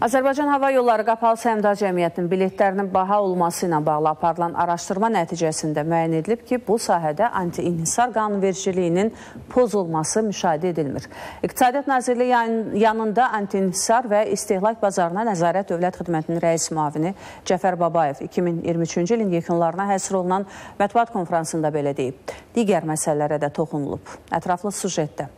Azərbaycan Hava Yolları Qapalı Səhmdar Cəmiyyətinin biletlərinin baha olması ilə bağlı aparılan araşdırma nəticəsində müəyyən edilib ki, bu sahədə anti-inhisar qanunvericiliyinin pozulması müşahidə edilmir. İqtisadiyyat Nazirliyi yanında anti-inhisar və istehlak bazarına nəzarət dövlət xidmətinin rəis müavini Cəfər Babayev 2023-cü ilin yekunlarına həsr olunan mətbuat konfransında belə deyib. Digər məsələlərə də toxunulub. Ətraflı sujetdə.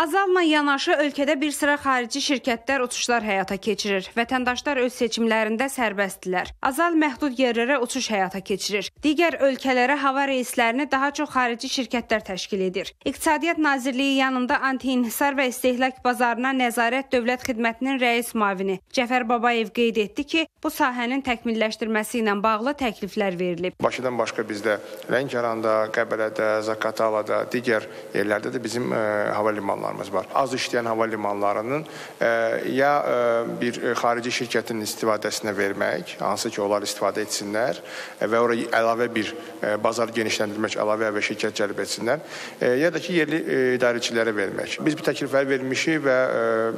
Azalma yanaşı ölkədə bir sıra xarici şirkətlər uçuşlar həyata keçirir. Vətəndaşlar öz seçimlərində sərbəstdirlər. Azal məhdud yerlərə uçuş həyata keçirir. Digər ölkələrə hava reyslərini daha çox xarici şirkətlər təşkil edir. İqtisadiyyat Nazirliyi yanında anti-inhisar və istehlak bazarına nəzarət dövlət xidmətinin rəis müavini Cəfər Babayev qeyd etdi ki, bu sahənin təkmilləşdirməsi ilə bağlı təkliflər verilib. Bakıdan başqa bizdə Lənkəranda, Qəbələdə, Zaqatalada, digər yerlərdə də bizim ə, hava limanları limanlarımız var. Az işləyən hava limanlarının e, ya e, bir xarici şirkətin istifadəsinə vermək, hansı ki, onlar istifadə etsinlər e, və ora əlavə bir bazar genişləndirmək, əlavə və şirkət cəlb etsinlər, ya da ki, yerli idarəçilərə vermək. Biz bu təklifləri vermişik və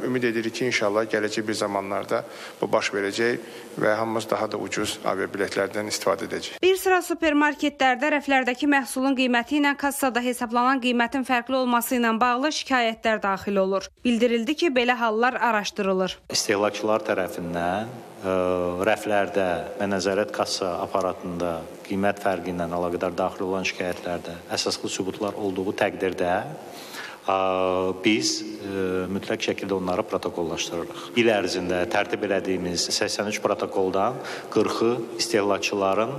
ümid edirik ki, inşallah gələcək bir zamanlarda bu baş verəcək və hamımız daha da ucuz aviabiletlərdən istifadə edəcəyik. Bir sıra supermarketlərdə rəflərdəki məhsulun qiyməti ilə kassada hesablanan qiymətin fərqli olması ilə bağlı şikayət şikayətlər daxil olur. Bildirildi ki, belə hallar araşdırılır. İstehlakçılar tərəfindən ə, e, rəflərdə və nəzarət kassa aparatında qiymət fərqi ilə əlaqədar daxil olan şikayətlərdə əsaslı sübutlar olduğu təqdirdə biz mütləq şəkildə onları protokollaşdırırıq. İl ərzində tərtib elədiyimiz 83 protokoldan 40-ı istehlakçıların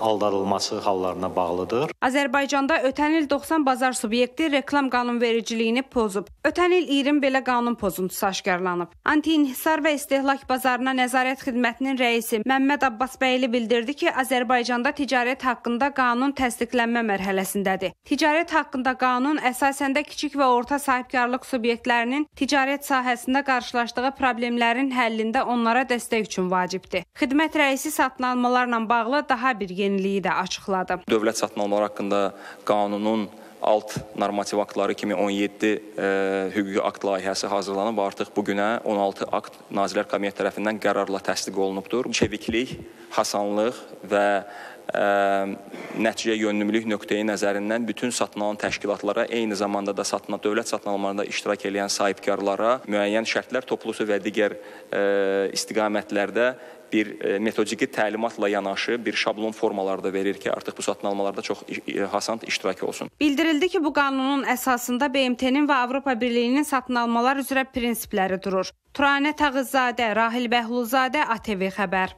aldadılması hallarına bağlıdır. Azərbaycanda ötən il 90 bazar subyekti reklam qanunvericiliyini pozub. Ötən il 20 belə qanun pozuntusu aşkarlanıb. Anti-inhisar və istehlak bazarına nəzarət xidmətinin rəisi Məmməd Abbasbəyli bildirdi ki, Azərbaycanda ticarət haqqında qanun təsdiqlənmə mərhələsindədir. Ticarət haqqında qanun qanun əsasən də kiçik və orta sahibkarlıq subyektlərinin ticarət sahəsində qarşılaşdığı problemlərin həllində onlara dəstək üçün vacibdir. Xidmət rəisi satın almalarla bağlı daha bir yeniliyi də açıqladı. Dövlət satın almalar haqqında qanunun alt normativ aktları kimi 17 e, hüquqi akt layihəsi hazırlanıb artıq bu günə 16 akt Nazirlər Kabineti tərəfindən qərarla təsdiq olunubdur. Çeviklik, hasanlıq və ə, nəticə yönümlülük nöqteyi nəzərindən bütün satın alan təşkilatlara, eyni zamanda da satın dövlət satın almalarında iştirak edən sahibkarlara müəyyən şərtlər toplusu və digər ə, istiqamətlərdə bir metodiki təlimatla yanaşı bir şablon formalarda verir ki, artıq bu satın almalarda çox hasant iştirak olsun. Bildirildi ki, bu qanunun əsasında BMT-nin və Avropa Birliyinin satın almalar üzrə prinsipləri durur. Turanə Tağızzadə, Rahil Bəhlulzadə, ATV xəbər.